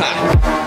Ha!